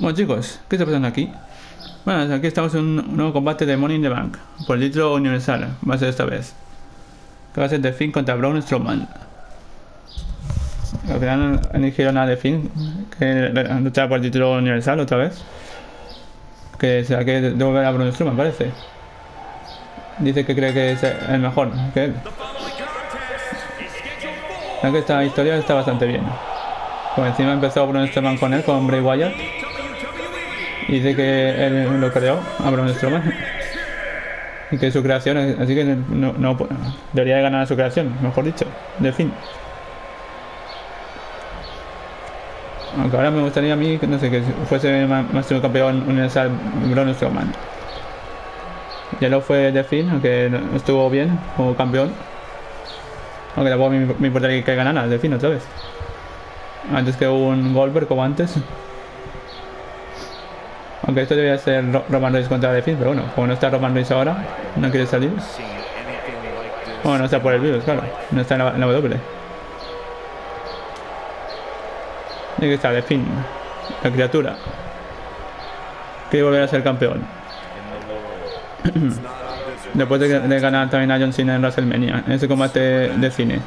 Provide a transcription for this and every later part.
Bueno chicos, ¿qué está pasando aquí? Bueno, aquí estamos en un nuevo combate de Money in the Bank por el título universal, va a ser esta vez. Que va a ser The Finn contra Braun Strowman. Al final eligieron a The Finn, que luchaba por el título universal otra vez. Que será que devolver a Braun Strowman, parece. Dice que cree que es el mejor que que esta historia está bastante bien. Por encima empezó Braun Strowman con él, con Bray Wyatt. Y dice que él lo creó, a Braun Strowman. Y que su creación, así que no, no debería de ganar su creación, mejor dicho, de fin. Aunque ahora me gustaría a mí, no sé, que fuese más campeón universal Braun Strowman. Ya lo fue de fin, aunque estuvo bien como campeón. Aunque tampoco me, importaría que ganara de fin otra vez. Antes que un Goldberg como antes. Aunque esto debería ser Roman Reigns contra The Finn, pero bueno, como no está Roman Reigns ahora, no quiere salir. Bueno, no está por el virus, claro. No está en la, W. Y que está The Finn, la criatura. Quiere volver a ser campeón. Después de, ganar también a John Cena en WrestleMania, en ese combate de cine.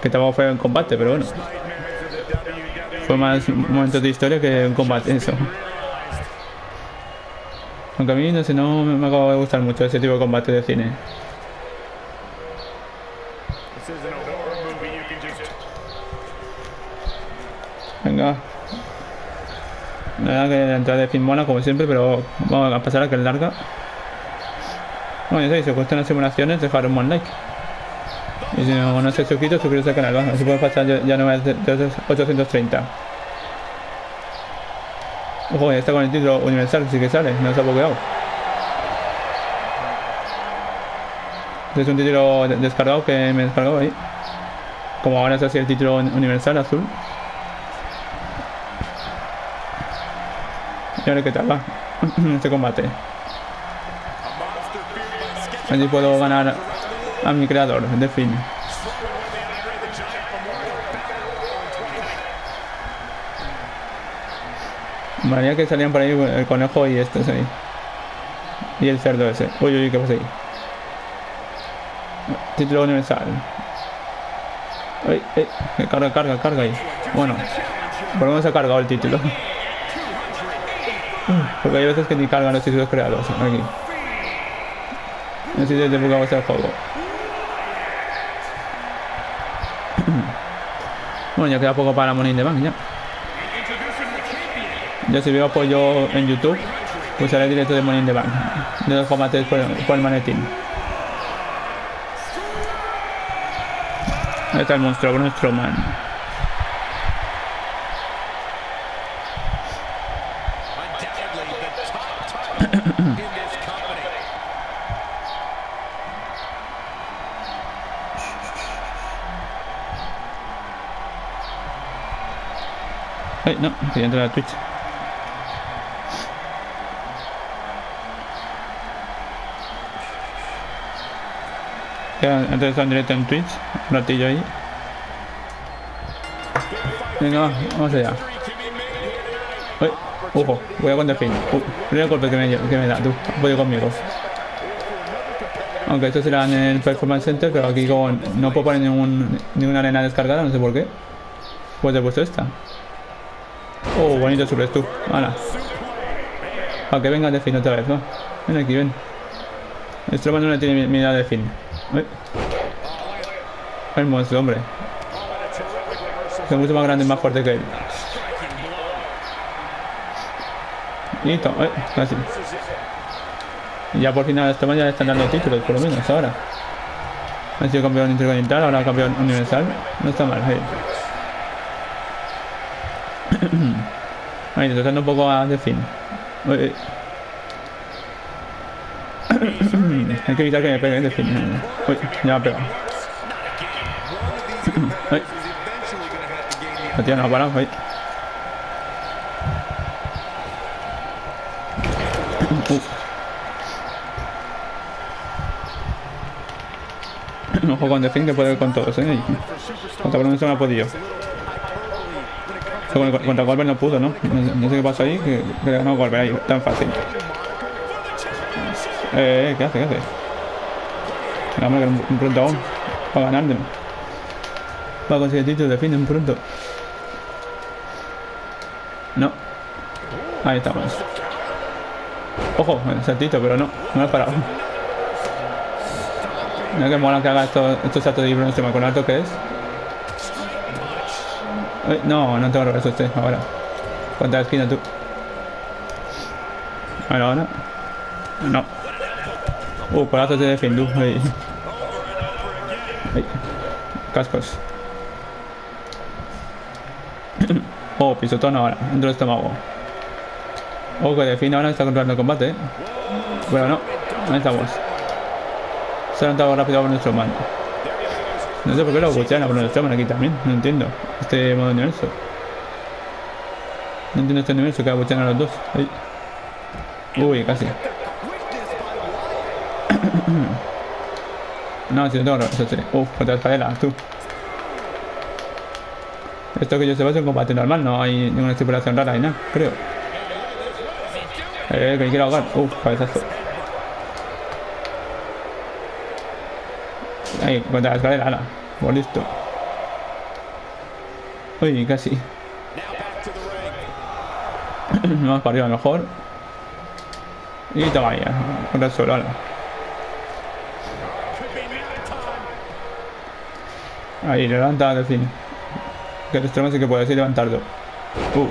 Que tampoco fue un combate, pero bueno. Fue más un momento de historia que un combate, eso. Aunque a mí no sé, no me, acaba de gustar mucho ese tipo de combate de cine. Venga. La verdad que la entrada de fin mola como siempre, pero vamos a pasar a que es larga. Bueno, ya sabéis, si os gustan las simulaciones, dejar un buen like. Y si no conoces suscrito, suscribiros al canal, ¿vale? Así puedes pasar ya, no es de 830. Ojo, ya está con el título universal, sí que sale, no se ha bugueado. Este es un título descargado que me he descargado ahí. Como ahora es así el título universal azul. Y ahora qué tal va este combate. Así puedo ganar a mi creador, de fin. María que salían por ahí el conejo y este ahí. Y el cerdo ese. Uy, uy, ¿qué pasa ahí? Título universal. Ay, ay, carga, carga, carga ahí. Bueno, por lo menos ha cargado el título. Porque hay veces que ni cargan los títulos creados aquí. Así desde jugamos el juego. Bueno, ya queda poco para Money de Bank ya. Veo apoyo en YouTube, pues haré directo de Money in the Bank. De los combates por, por el manetín. Ahí está el monstruo, nuestro man. Ay, no, quería entrar a Twitch. Antes de estar en directo en Twitch, un ratillo ahí. Venga, vamos allá. Uy, ojo, voy a con fin. Uh, golpe que me, que me da, tú, voy conmigo. Aunque esto será en el Performance Center, pero aquí como no puedo poner ningún, ninguna arena descargada, no sé por qué. Pues he puesto esta. Oh, bonito subes tú. Hala. Para que venga de fin otra vez, ¿no? Ven aquí, ven. Esto no le tiene miedo de fin. El monstruo, hombre. Es mucho más grande y más fuerte que él. Listo, eh, casi. Y ya por final este ya le están dando títulos, por lo menos ahora. Ha sido campeón intercontinental, ahora campeón universal. No está mal, hey. Ahí, está dando un poco a de fin. Hay que evitar que me peguen de fin. Uy, ya me ha pegado. Ay. La tía no ha parado, ahí. Ojo con Defin que puede con todos, eh. Contra por no se me ha podido. Contra, Goldberg no pudo, ¿no? No, sé- qué pasó ahí, que, que ganó Goldberg ahí, tan fácil. Eh, eh, ¿qué hace? ¿Qué hace? No, hombre, que un, un pronto aún. Va a ganarle. Va a conseguir título de fin, un pronto. No. Ahí estamos. Ojo, el saltito, pero no, no me he parado. Mira que mola que haga esto- estos saltos de Strowman con alto que es. No, no tengo reverso este ahora. Contra la esquina tú. Ahora, ahora. No. Uh, colazos de Findu. Ahí. Ahí. Cascos. oh, pisotón ahora. Dentro del estómago. Oh, que de fin ahora está controlando el combate. Pero no. Ahí estamos. Se ha levantado rápido a Bruno Strowman. No sé por qué lo buchean a Bruno Strowman aquí también. No entiendo. Este modo universo. No entiendo este universo que buchean a los dos. Uy, casi. No, si tengo reverso, sí. Uf, contra escalera, tú. Esto que yo sepa es un combate normal, no hay ninguna estipulación rara ni nada, creo. Eh, que me quiero ahogar. Uf, cabezazo. Ahí, contra la escalera, ala. Pues listo. Uy, casi. Vamos para arriba mejor. Y toma ya. Contra el suelo, ala. Ahí, levanta de fin. Que el extremo sí que puede así levantarlo. Uh.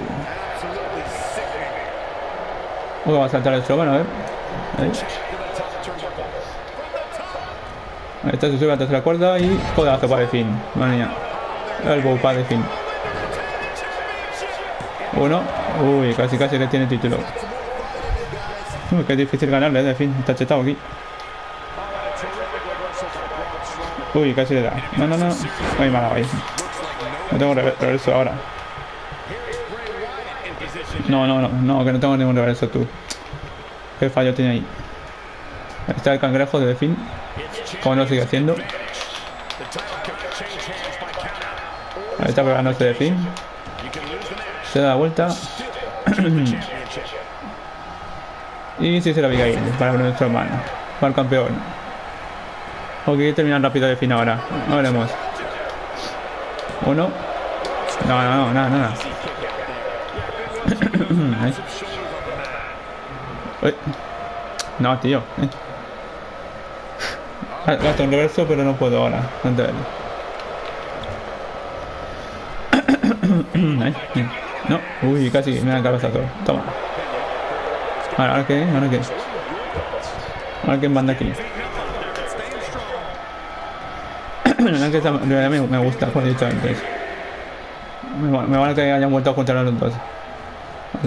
Uh, va a saltar el a ver. Ahí. Ahí está, se sube a la tercera cuerda y codazo para el fin. Madre. El bow para el fin. Uno. Uy, casi casi que tiene título. Uy, qué difícil ganarle, de fin. Está chetado aquí. Uy, casi le da. No, no, no. Muy malo ahí. No tengo rever- reverso ahora. No, no, no, no, que no tengo ningún reverso tú. Qué fallo tiene ahí. Está el cangrejo de fin. Como lo sigue haciendo. Ahí está pegándose de fin. Se da la vuelta. y se la Abigail para nuestro hermano. Para el campeón. Ok, terminan rápido de fin ahora. No veremos. Uno. No, no, no, nada, nada. Uy. No, tío. eh. Ah, Gasto un reverso, pero no puedo ahora. Ante él. Ahí, ahí. No, uy, casi me da cabeza todo. Toma. Ahora, ¿ahora qué? ¿Ahora qué? Ahora quién manda aquí. Me, gusta, como he dicho antes. Me, me vale que hayan vuelto a juntar a los dos.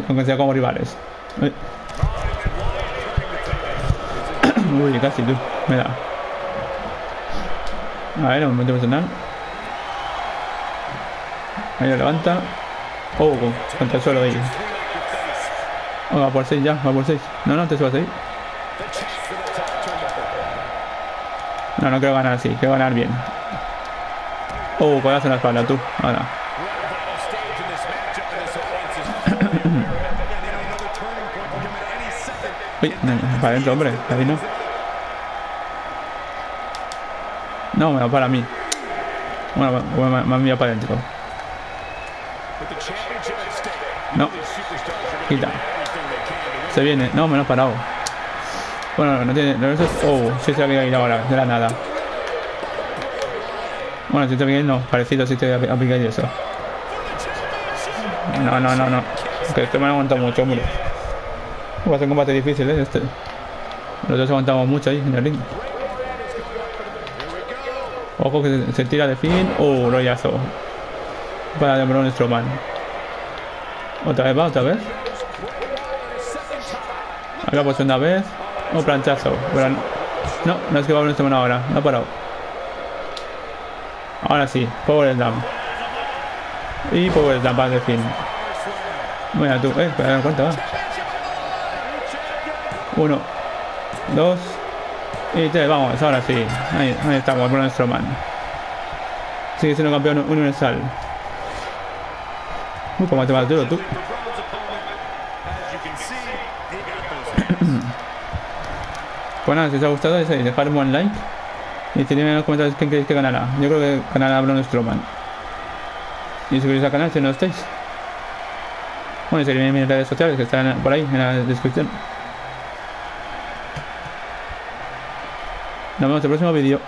Aunque sea como rivales. Uy, casi tú. Me da. A ver, un momento personal. Ahí lo levanta. Oh, con- contra el suelo ahí. Oh, va por 6 ya, va por 6. No, no, te subas ahí. No, no quiero ganar así, quiero ganar bien. Oh, codazo en la espalda, tú. Ahora. Uy, para adentro, hombre. Ahí no. No, va para mí. Bueno, me, me, enviado para adentro. No. Quita. Se viene. No, me lo he parado. Bueno, no tiene. Oh, sí se había ido ahora, de la nada. Bueno, si te bien no, parecido si te y eso. No, no, no, no. Este me ha aguantado mucho, hombre. Va a ser un combate difícil, ¿eh? Este. Los dos aguantamos mucho ahí en el ring. Ojo que se, tira de fin. Oh, rollazo. Para de Braun Strowman. Otra vez va, otra vez. Acá por segunda vez. Oh, planchazo. Pero no, no, es que va Braun Strowman ahora. No ha parado. Ahora sí, Power Slam. Y Power Slam para de fin. Mira tú, eh, espera, ¿cuánto va? Uno, dos y tres, vamos, ahora sí. Ahí, ahí estamos, Braun Strowman. Sigue siendo campeón universal. Uh, como te vas duro tú. Pues nada, si os ha gustado, es ahí, dejar un like. Decidme en los comentarios quién creéis que ganará. Yo creo que ganará Braun Strowman. Y suscribiros al canal si no estáis. Bueno, y en mis redes sociales que están por ahí en la descripción. Nos vemos en el próximo vídeo.